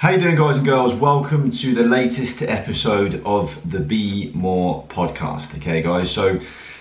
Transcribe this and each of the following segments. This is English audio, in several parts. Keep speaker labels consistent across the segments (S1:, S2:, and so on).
S1: How you doing guys and girls? Welcome to the latest episode of the Be More podcast. Okay guys, so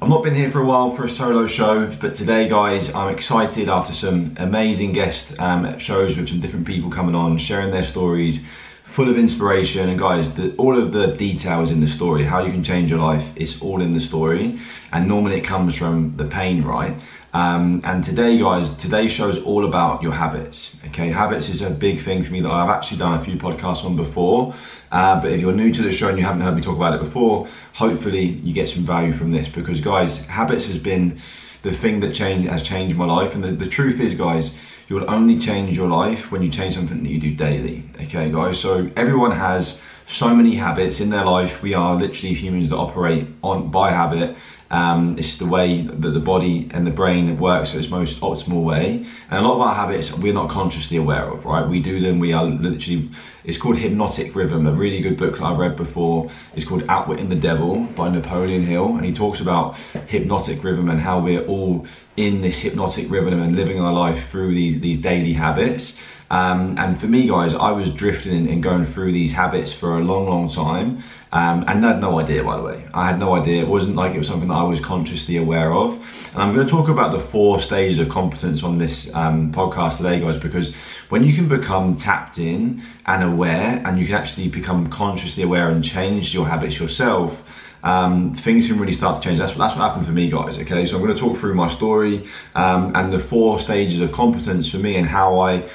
S1: I've not been here for a while for a solo show, but today guys, I'm excited after some amazing guest um, shows with some different people coming on, sharing their stories, full of inspiration. And guys, the, all of the details in the story, how you can change your life, it's all in the story. And normally it comes from the pain, right? Um, and today, guys, today's show is all about your habits. Okay, habits is a big thing for me that I've actually done a few podcasts on before. Uh, but if you're new to the show and you haven't heard me talk about it before, hopefully you get some value from this because, guys, habits has been the thing that change, has changed my life. And the, the truth is, guys, you'll only change your life when you change something that you do daily. Okay, guys. So everyone has so many habits in their life. We are literally humans that operate on by habit. Um, it's the way that the body and the brain works at its most optimal way. And a lot of our habits we're not consciously aware of, right? We do them, we are literally, it's called Hypnotic Rhythm, a really good book that I've read before. It's called Outwitting the Devil by Napoleon Hill. And he talks about hypnotic rhythm and how we're all in this hypnotic rhythm and living our life through these, these daily habits. Um, and for me, guys, I was drifting and going through these habits for a long, long time. Um, and I had no idea, by the way. I had no idea. It wasn't like it was something that I was consciously aware of. And I'm going to talk about the four stages of competence on this um, podcast today, guys, because when you can become tapped in and aware, and you can actually become consciously aware and change your habits yourself, um, things can really start to change. That's, that's what happened for me, guys. Okay, so I'm going to talk through my story um, and the four stages of competence for me and how I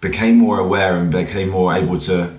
S1: became more aware and became more able to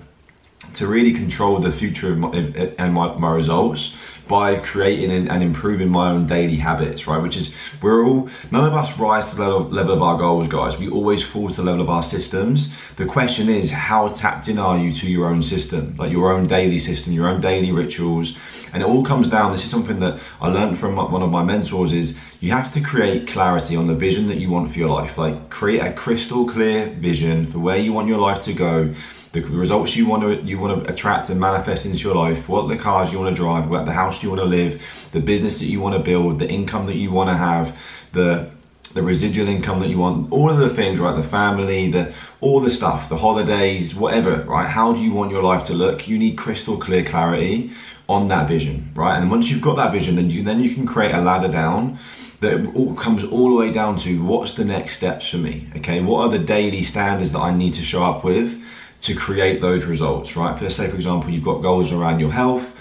S1: to really control the future of my, and my, my results by creating and, improving my own daily habits, right? Which is, we're all, none of us rise to the level, level of our goals, guys. We always fall to the level of our systems. The question is, how tapped in are you to your own system, like your own daily system, your own daily rituals? And it all comes down, this is something that I learned from one of my mentors is you have to create clarity on the vision that you want for your life. Like create a crystal clear vision for where you want your life to go the results you want to you want to attract and manifest into your life, what the cars you want to drive, what the house you want to live, the business that you want to build, the income that you want to have, the the residual income that you want, all of the things, right? The family, the all the stuff, the holidays, whatever, right? How do you want your life to look? You need crystal clear clarity on that vision, right? And once you've got that vision, then you then you can create a ladder down that all comes all the way down to what's the next steps for me? Okay, what are the daily standards that I need to show up with to create those results, right? Let's say, for example, you've got goals around your health,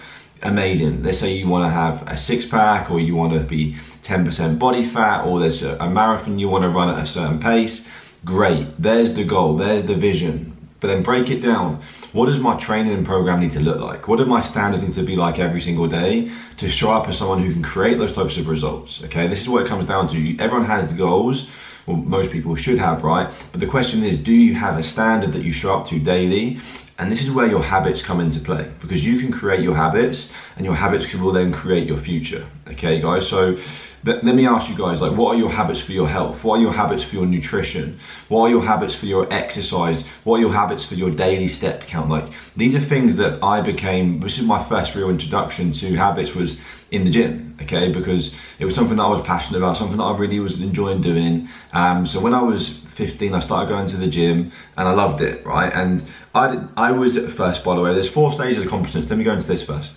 S1: amazing. Let's say you want to have a six pack or you want to be 10% body fat or there's a, a marathon you want to run at a certain pace. Great, there's the goal, there's the vision. But then break it down. What does my training program need to look like? What do my standards need to be like every single day to show up as someone who can create those types of results? Okay, this is what it comes down to. Everyone has the goals, well, most people should have, right? But the question is, do you have a standard that you show up to daily? And this is where your habits come into play because you can create your habits and your habits will then create your future. Okay, guys? So let me ask you guys, like, what are your habits for your health? What are your habits for your nutrition? What are your habits for your exercise? What are your habits for your daily step count? Like, these are things that I became, this is my first real introduction to habits was in the gym, okay? Because it was something that I was passionate about, something that I really was enjoying doing. Um, so when I was 15, I started going to the gym and I loved it, right? And I, I was at first, by the way, there's four stages of competence. Let me go into this first.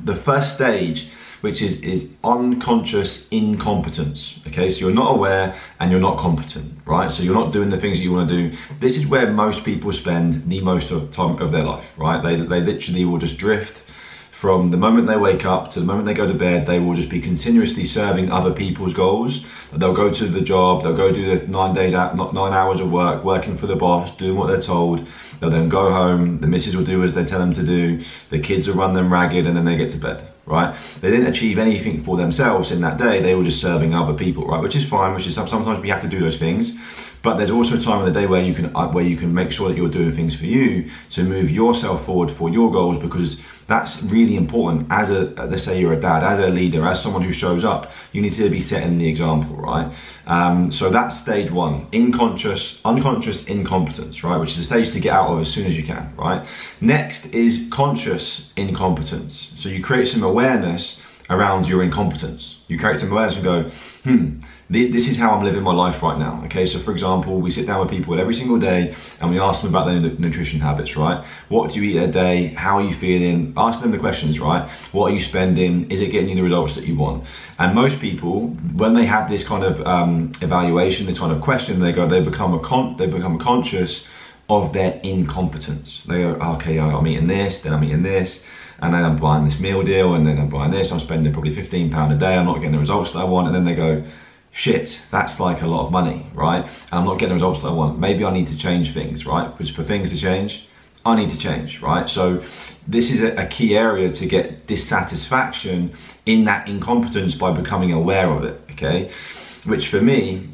S1: The first stage, which is, is unconscious incompetence, okay? So you're not aware and you're not competent, right? So you're not doing the things that you want to do. This is where most people spend the most of time of their life, right? They, they literally will just drift from the moment they wake up to the moment they go to bed, they will just be continuously serving other people's goals. They'll go to the job, they'll go do the nine days out, nine hours of work, working for the boss, doing what they're told. They'll then go home, the missus will do as they tell them to do, the kids will run them ragged, and then they get to bed, right? They didn't achieve anything for themselves in that day, they were just serving other people, right? Which is fine, which is sometimes we have to do those things. But there's also a time in the day where you can uh, where you can make sure that you're doing things for you to move yourself forward for your goals because that's really important as a let's say you're a dad as a leader as someone who shows up you need to be setting the example right? Um, so that's stage one unconscious unconscious incompetence right? Which is a stage to get out of as soon as you can right? Next is conscious incompetence. So you create some awareness around your incompetence. You create some awareness and go hmm this, this is how I'm living my life right now. Okay, so for example, we sit down with people every single day and we ask them about their nutrition habits, right? What do you eat a day? How are you feeling? Ask them the questions, right? What are you spending? Is it getting you the results that you want? And most people, when they have this kind of um, evaluation, this kind of question, they go, they become a con- they become conscious of their incompetence. They go, okay, I'm eating this, then I'm eating this and then I'm buying this meal deal, and then I'm buying this. I'm spending probably fifteen pound a day. I'm not getting the results that I want, and then they go, shit, that's like a lot of money, right? And I'm not getting the results that I want. Maybe I need to change things, right? Because for things to change, I need to change, right? So this is a, a, key area to get dissatisfaction in that incompetence by becoming aware of it, okay? Which for me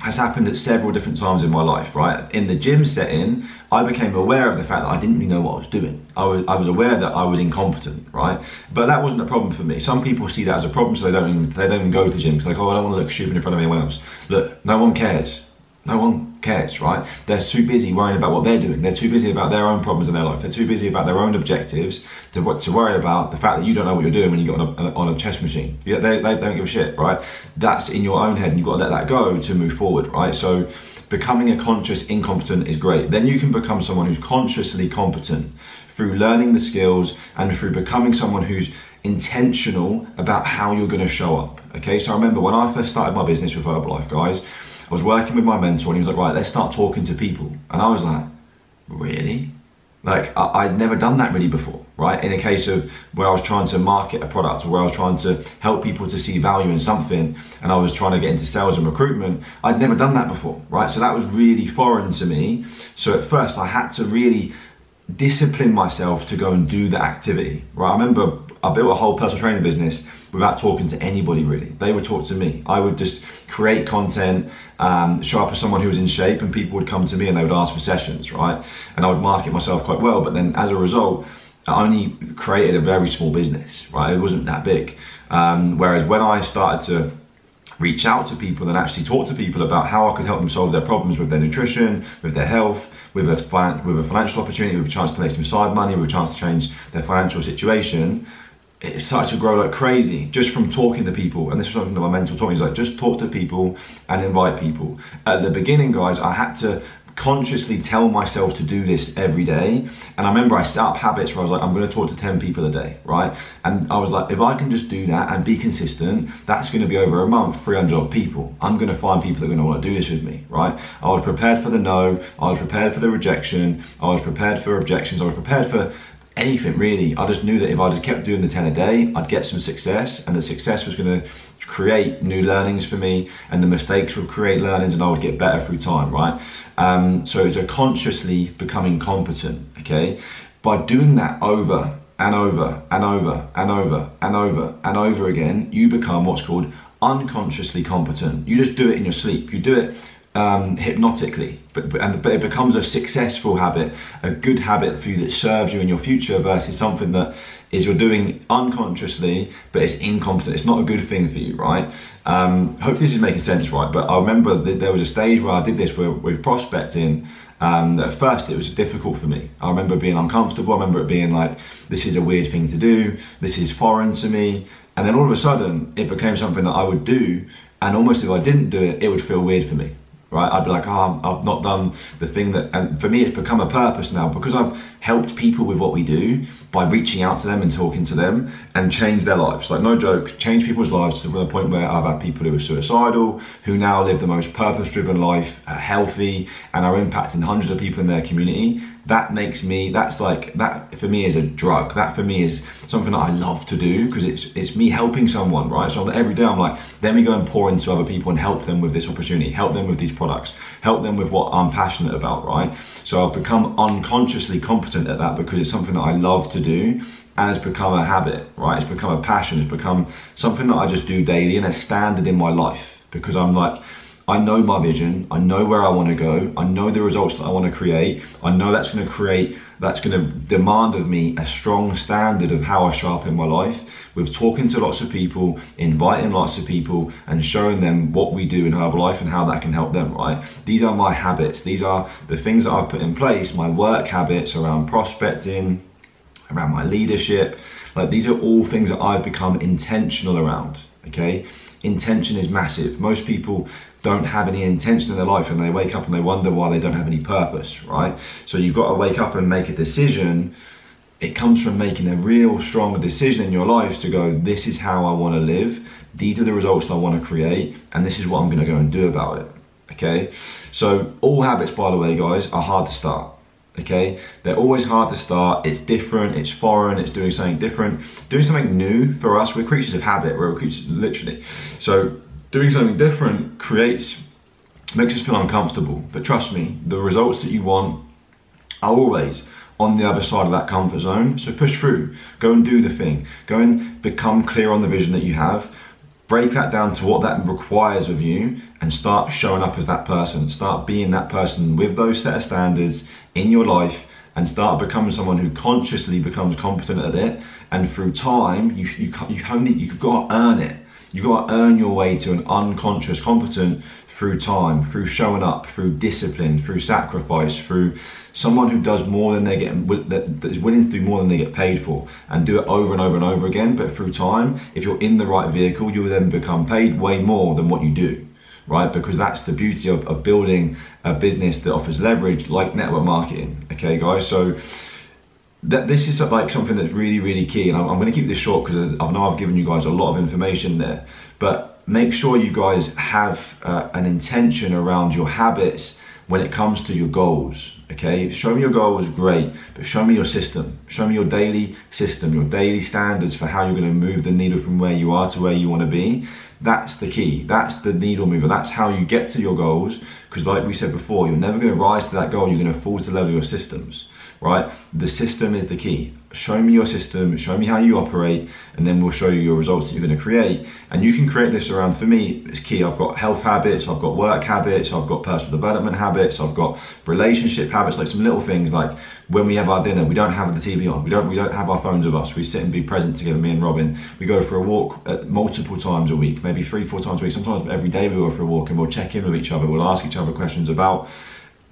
S1: has happened at several different times in my life, right? In the gym setting, I became aware of the fact that I didn't really know what I was doing. I was I was aware that I was incompetent, right? But that wasn't a problem for me. Some people see that as a problem, so they don't even they don't even go to the gym because like, oh, I don't want to look stupid in front of anyone else. Look, no one cares. No one cares, right? They're too busy worrying about what they're doing. They're too busy about their own problems in their life. They're too busy about their own objectives to to worry about the fact that you don't know what you're doing when you get on a, on a chess machine. Yeah, they, they don't give a shit, right? That's in your own head, and you've got to let that go to move forward, right? So becoming a conscious incompetent is great. Then you can become someone who's consciously competent through learning the skills and through becoming someone who's intentional about how you're going to show up. Okay, so I remember when I first started my business with Herbalife, guys. I was working with my mentor and he was like, right, let's start talking to people. And I was like, really? Like, I, would never done that really before, right? In a case of where I was trying to market a product or where I was trying to help people to see value in something and I was trying to get into sales and recruitment, I'd never done that before, right? So that was really foreign to me. So at first, I had to really discipline myself to go and do the activity, right? I remember I built a whole personal training business without talking to anybody really. They would talk to me. I would just create content, um, show up as someone who was in shape, and people would come to me and they would ask for sessions, right? And I would market myself quite well, but then as a result, I only created a very small business, right? It wasn't that big. Um, whereas when I started to reach out to people and actually talk to people about how I could help them solve their problems with their nutrition, with their health, with a, with a financial opportunity, with a chance to make some side money, with a chance to change their financial situation, it starts to grow like crazy just from talking to people. And this was something that my mentor taught me. He's like, just talk to people and invite people. At the beginning, guys, I had to consciously tell myself to do this every day. And I remember I set up habits where I was like, I'm going to talk to 10 people a day, right? And I was like, if I can just do that and be consistent, that's going to be over a month, 300 people. I'm going to find people that are going to want to do this with me, right? I was prepared for the no, I was prepared for the rejection, I was prepared for objections, I was prepared for anything really. I just knew that if I just kept doing the 10 a day, I'd get some success and the success was gonna create new learnings for me and the mistakes would create learnings and I would get better through time, right? Um, so it's a consciously becoming competent, okay? By doing that over and over and over and over and over and over again, you become what's called unconsciously competent. You just do it in your sleep. You do it um, hypnotically, but, and, but it becomes a successful habit, a good habit for you that serves you in your future versus something that is you're doing unconsciously, but it's incompetent. It's not a good thing for you, right? Um, hopefully this is making sense, right? But I remember that there was a stage where I did this with, with prospecting. Um, at first, it was difficult for me. I remember being uncomfortable. I remember it being like, this is a weird thing to do. This is foreign to me. And then all of a sudden, it became something that I would do. And almost if I didn't do it, it would feel weird for me right? I'd be like, oh, I've not done the thing that, and for me, it's become a purpose now because I've helped people with what we do by reaching out to them and talking to them and change their lives. Like, no joke, change people's lives to the point where I've had people who are suicidal, who now live the most purpose driven life, are healthy, and are impacting hundreds of people in their community that makes me that's like that for me is a drug. That for me is something that i love to do because it's it's me helping someone right? So every day i'm like let me go and pour into other people and help them with this opportunity help them with these products help them with what i'm passionate about right? So i've become unconsciously competent at that because it's something that i love to do and it's become a habit right? It's become a passion. It's become something that i just do daily and a standard in my life because i'm like I know my vision, I know where I want to go, I know the results that I want to create, I know that's going to create, that's going to demand of me a strong standard of how I show up in my life with talking to lots of people, inviting lots of people, and showing them what we do in Herbalife and how that can help them, right? These are my habits, these are the things that I've put in place, my work habits around prospecting, around my leadership. Like these are all things that I've become intentional around, okay? Intention is massive. Most people don't have any intention in their life and they wake up and they wonder why they don't have any purpose, right? So you've got to wake up and make a decision. It comes from making a real strong decision in your life to go, this is how I want to live, these are the results that I want to create, and this is what I'm going to go and do about it. Okay? So, all habits, by the way, guys, are hard to start. Okay? They're always hard to start. It's different, it's foreign, it's doing something different, doing something new for us. We're creatures of habit, we're creatures literally. So, doing something different creates makes us feel uncomfortable. But trust me, the results that you want are always on the other side of that comfort zone. So push through, go and do the thing, go and become clear on the vision that you have. Break that down to what that requires of you and start showing up as that person. Start being that person with those set of standards in your life and start becoming someone who consciously becomes competent at it. And through time, you, you, you only, you've got to earn it. You've got to earn your way to an unconscious competent through time, through showing up, through discipline, through sacrifice, through someone who does more than they get that is willing to do more than they get paid for and do it over and over and over again but through time if you're in the right vehicle you will then become paid way more than what you do right because that's the beauty of, of building a business that offers leverage like network marketing okay guys so that this is like something that's really really key and i'm, I'm going to keep this short because i know i've given you guys a lot of information there but make sure you guys have uh, an intention around your habits when it comes to your goals. Okay, show me your goals, great, but show me your system. Show me your daily system, your daily standards for how you're going to move the needle from where you are to where you want to be. That's the key. That's the needle mover. That's how you get to your goals. Because, like we said before, you're never going to rise to that goal. You're going to fall to the level of your systems right? The system is the key. Show me your system, show me how you operate, and then we'll show you your results that you're going to create. And you can create this around, for me, it's key. I've got health habits, I've got work habits, I've got personal development habits, I've got relationship habits, like some little things like when we have our dinner, we don't have the TV on, we don't, we don't have our phones with us, we sit and be present together, me and Robin. We go for a walk multiple times a week, maybe three, four times a week, sometimes every day we go for a walk and we'll check in with each other, we'll ask each other questions about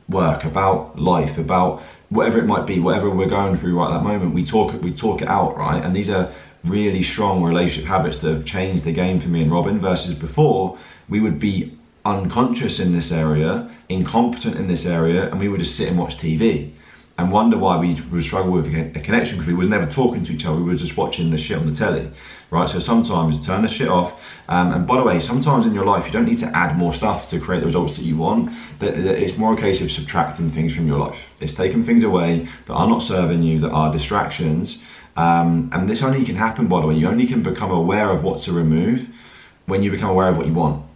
S1: work, about life, about whatever it might be, whatever we're going through right at that moment, we talk we talk it out, right? And these are really strong relationship habits that have changed the game for me and Robin versus before we would be unconscious in this area, incompetent in this area, and we would just sit and watch TV and wonder why we would struggle with a connection because we was never talking to each other. We were just watching the shit on the telly, right? So sometimes turn the shit off. Um, and by the way, sometimes in your life you don't need to add more stuff to create the results that you want. It's more a case of subtracting things from your life. It's taking things away that are not serving you, that are distractions. Um, and this only can happen, by the way. You only can become aware of what to remove when you become aware of what you want,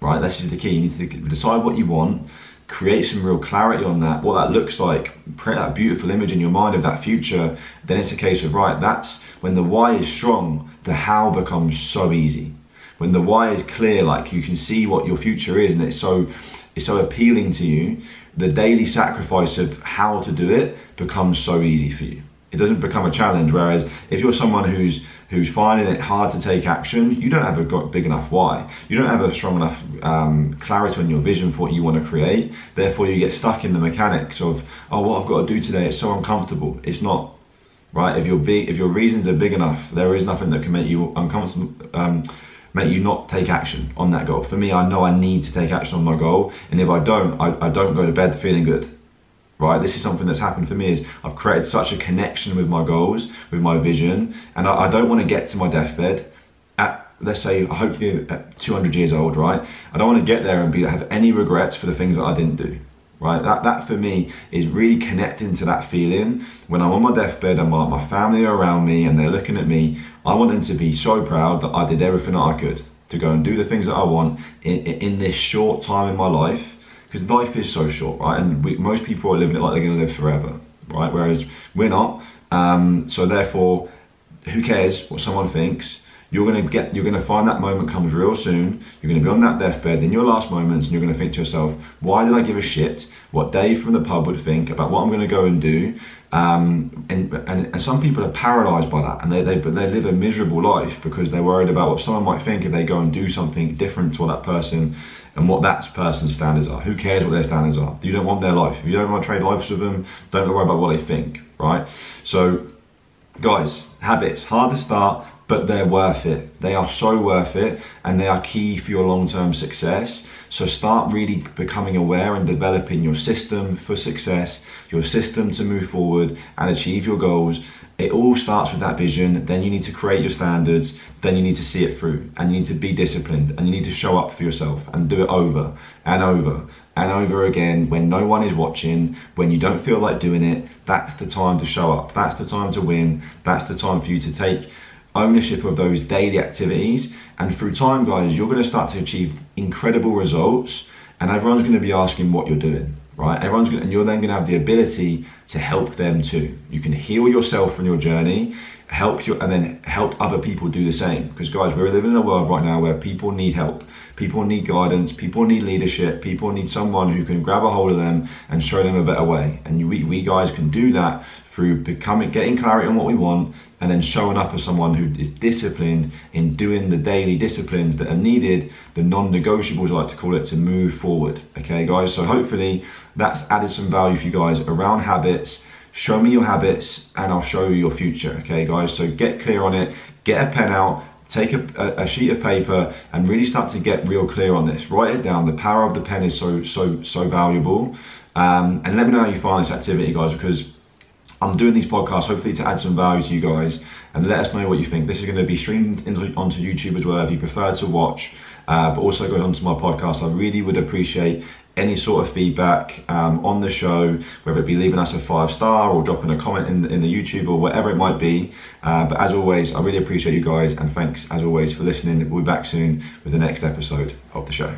S1: right? This is the key. You need to decide what you want create some real clarity on that, what that looks like, create that beautiful image in your mind of that future, then it's a case of, right, that's when the why is strong, the how becomes so easy. When the why is clear, like you can see what your future is and it's so it's so appealing to you, the daily sacrifice of how to do it becomes so easy for you. It doesn't become a challenge. Whereas if you're someone who's who's finding it hard to take action, you don't have a big enough why. You don't have a strong enough um, clarity on your vision for what you want to create. Therefore, you get stuck in the mechanics of, oh, what I've got to do today, it's so uncomfortable. It's not, right? If your big, if your reasons are big enough, there is nothing that can make you uncomfortable. Um, make you not take action on that goal. For me, I know I need to take action on my goal, and if I don't, I, I don't go to bed feeling good right? This is something that's happened for me is I've created such a connection with my goals, with my vision, and I, I don't want to get to my deathbed at, let's say, hopefully at 200 years old, right? I don't want to get there and be have any regrets for the things that I didn't do. Right, that, that for me is really connecting to that feeling when I'm on my deathbed and my, my family are around me and they're looking at me. I want them to be so proud that I did everything that I could to go and do the things that I want in, in this short time in my life because life is so short, right? And we, most people are living it like they're going to live forever, right? Whereas we're not. Um, so therefore, who cares what someone thinks? You're going to get, you're going to find that moment comes real soon. You're going to be on that deathbed in your last moments, and you're going to think to yourself, "Why did I give a shit what Dave from the pub would think about what I'm going to go and do?" Um, and, and, and some people are paralyzed by that, and they, they they live a miserable life because they're worried about what someone might think if they go and do something different to what that person and what that person's standards are. Who cares what their standards are? You don't want their life. If you don't want to trade lives with them, don't worry about what they think, right? So, guys, habits, hard to start, but they're worth it. They are so worth it and they are key for your long term success. So start really becoming aware and developing your system for success, your system to move forward and achieve your goals. It all starts with that vision. Then you need to create your standards. Then you need to see it through and you need to be disciplined and you need to show up for yourself and do it over and over and over again when no one is watching, when you don't feel like doing it. That's the time to show up. That's the time to win. That's the time for you to take ownership of those daily activities. And through time, guys, you're going to start to achieve incredible results, and everyone's going to be asking what you're doing, right? Everyone's going, to, and you're then going to have the ability to help them too. You can heal yourself from your journey, help you, and then help other people do the same. Because, guys, we're living in a world right now where people need help, people need guidance, people need leadership, people need someone who can grab a hold of them and show them a better way. And we, we guys can do that through becoming getting clarity on what we want and then showing up as someone who is disciplined in doing the daily disciplines that are needed the non-negotiables I like to call it to move forward. Okay guys? So hopefully that's added some value for you guys around habits show me your habits and I'll show you your future okay guys so get clear on it get a pen out take a, a, sheet of paper and really start to get real clear on this write it down the power of the pen is so so so valuable um, and let me know how you find this activity guys because I'm doing these podcasts hopefully to add some value to you guys and let us know what you think. This is going to be streamed into, onto YouTube as well if you prefer to watch, uh, but also goes onto my podcast. I really would appreciate any sort of feedback um, on the show, whether it be leaving us a five star or dropping a comment in, in the YouTube or whatever it might be. Uh, but as always, I really appreciate you guys and thanks as always for listening. We'll be back soon with the next episode of the show.